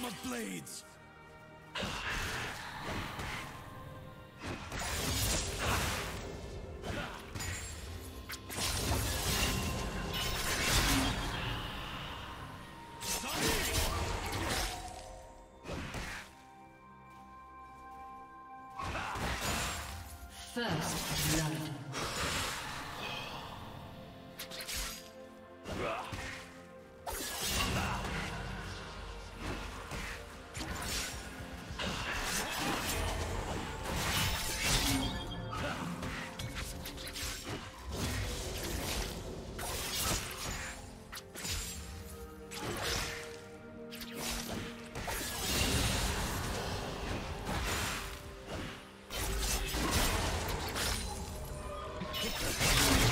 storm of blades. First blood. Get the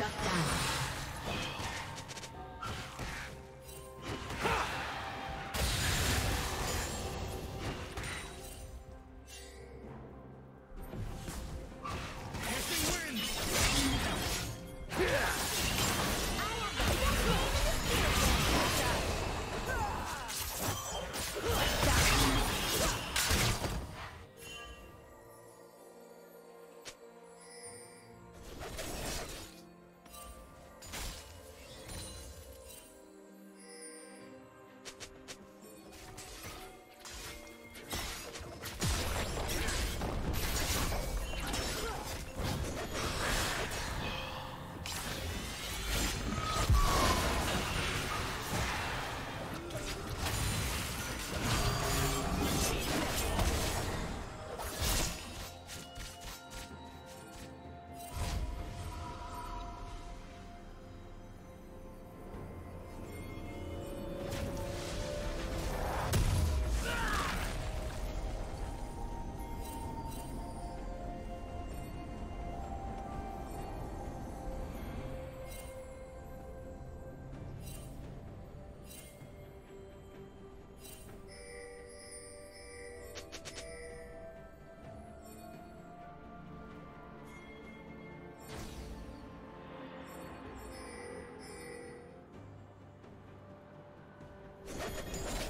Shut down. Let's go.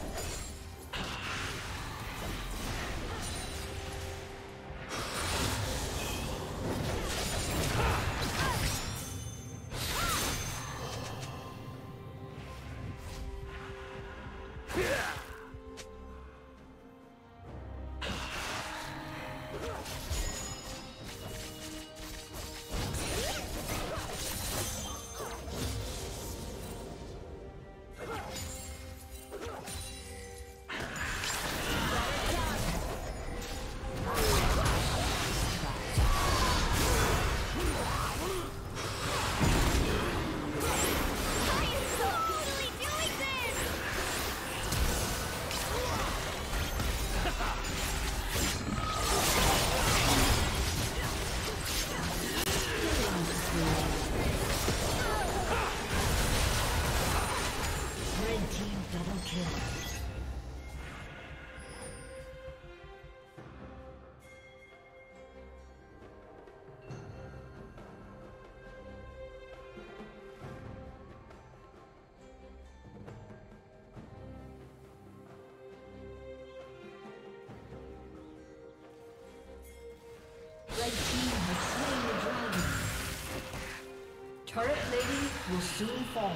will soon fall.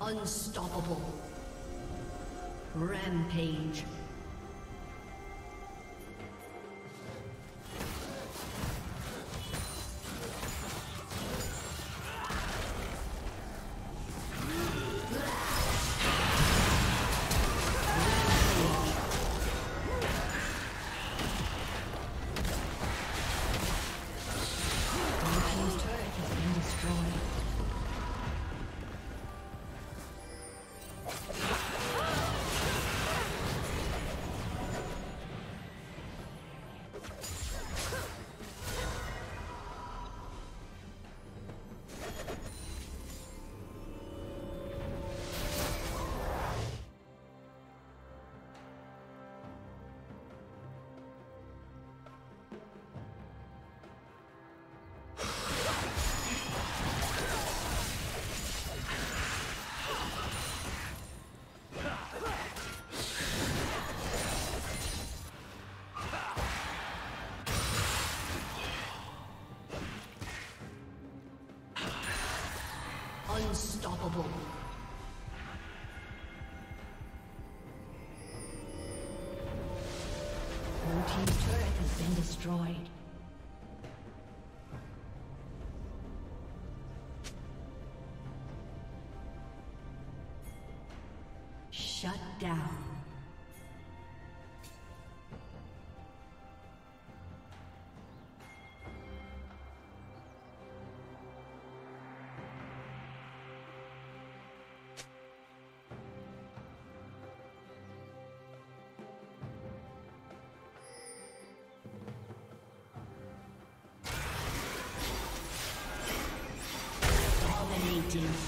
Unstoppable. Rampage. Unstoppable. Blue Team's turret has been destroyed. Shut down. Dominating.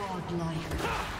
Godlike.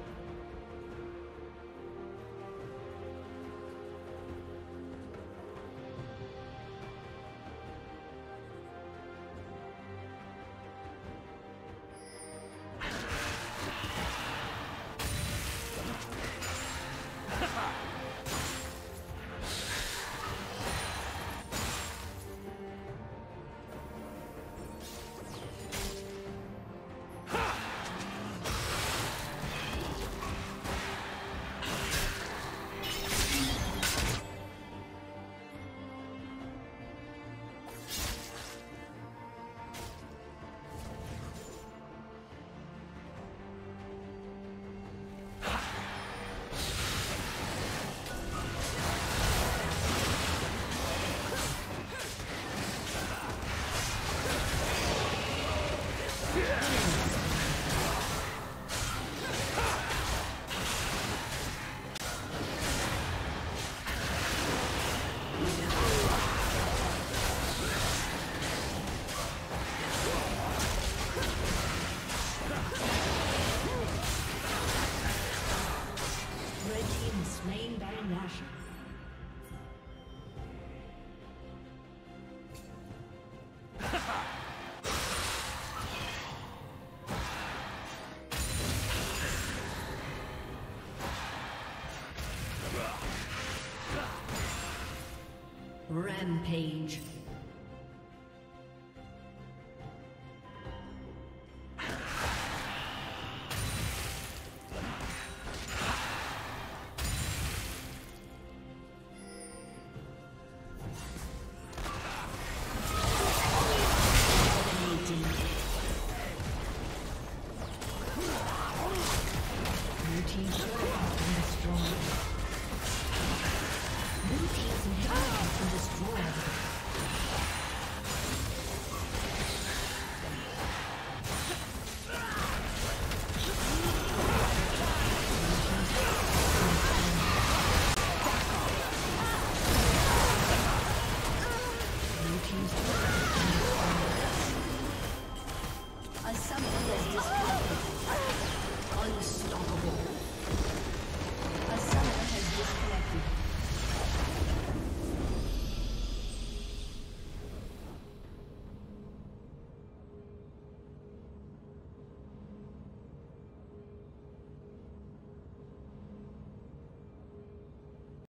Rampage.